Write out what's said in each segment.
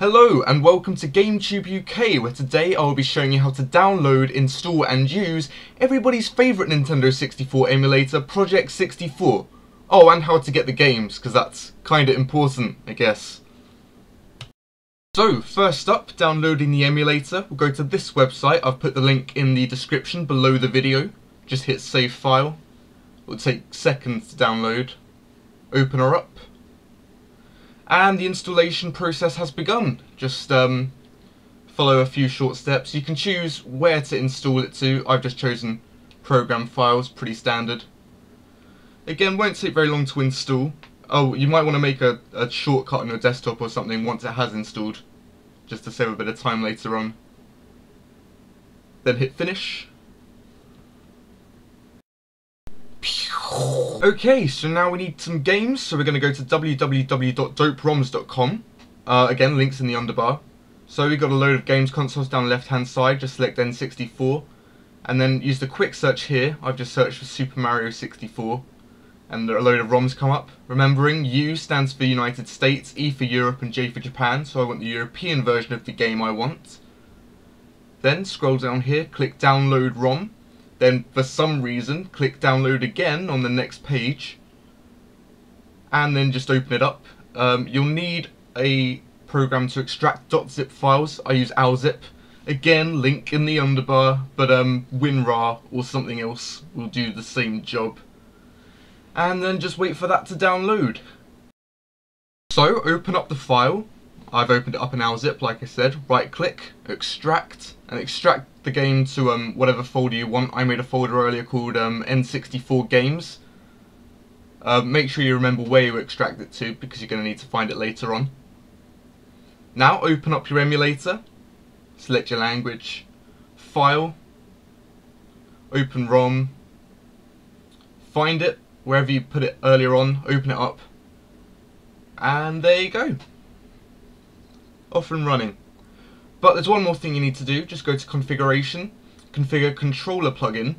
Hello and welcome to GameTube UK where today I will be showing you how to download, install and use everybody's favourite Nintendo 64 emulator Project 64. Oh and how to get the games because that's kinda important I guess. So first up, downloading the emulator, we'll go to this website, I've put the link in the description below the video. Just hit save file, it will take seconds to download. Open her up and the installation process has begun. Just um, follow a few short steps. You can choose where to install it to. I've just chosen program files, pretty standard. Again, won't take very long to install. Oh, you might want to make a, a shortcut on your desktop or something once it has installed, just to save a bit of time later on. Then hit finish. Okay, so now we need some games, so we're going to go to www.doperoms.com. Uh, again, links in the underbar. So we've got a load of games consoles down the left hand side, just select N64. And then use the quick search here, I've just searched for Super Mario 64. And a load of ROMs come up. Remembering, U stands for United States, E for Europe and J for Japan, so I want the European version of the game I want. Then scroll down here, click download ROM then for some reason click download again on the next page and then just open it up. Um, you'll need a program to extract .zip files. I use Alzip. Again, link in the underbar, but um, WinRAR or something else will do the same job. And then just wait for that to download. So, open up the file. I've opened it up in Alzip, like I said. Right click, extract, and extract the game to um, whatever folder you want. I made a folder earlier called um, N64 Games. Uh, make sure you remember where you extract it to because you're going to need to find it later on. Now open up your emulator, select your language, File, Open ROM, find it wherever you put it earlier on, open it up, and there you go. Off and running. But there's one more thing you need to do. Just go to configuration, configure controller plugin,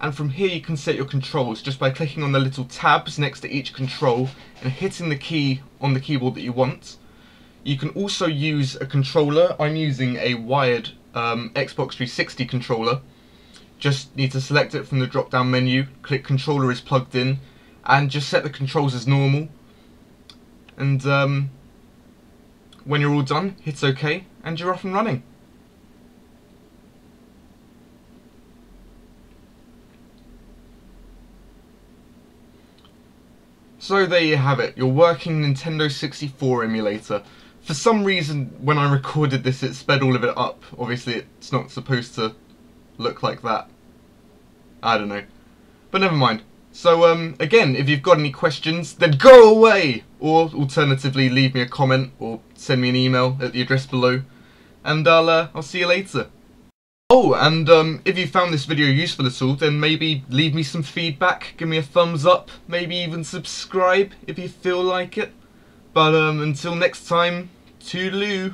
and from here you can set your controls just by clicking on the little tabs next to each control and hitting the key on the keyboard that you want. You can also use a controller. I'm using a wired um, Xbox 360 controller. Just need to select it from the drop down menu, click controller is plugged in, and just set the controls as normal. And um, when you're all done, hit OK, and you're off and running. So there you have it, your working Nintendo 64 emulator. For some reason, when I recorded this, it sped all of it up. Obviously, it's not supposed to look like that. I don't know. But never mind. So, um, again, if you've got any questions, then go away! Or, alternatively, leave me a comment or send me an email at the address below. And I'll, uh, I'll see you later. Oh, and um, if you found this video useful at all, then maybe leave me some feedback, give me a thumbs up, maybe even subscribe if you feel like it. But um, until next time, toodaloo.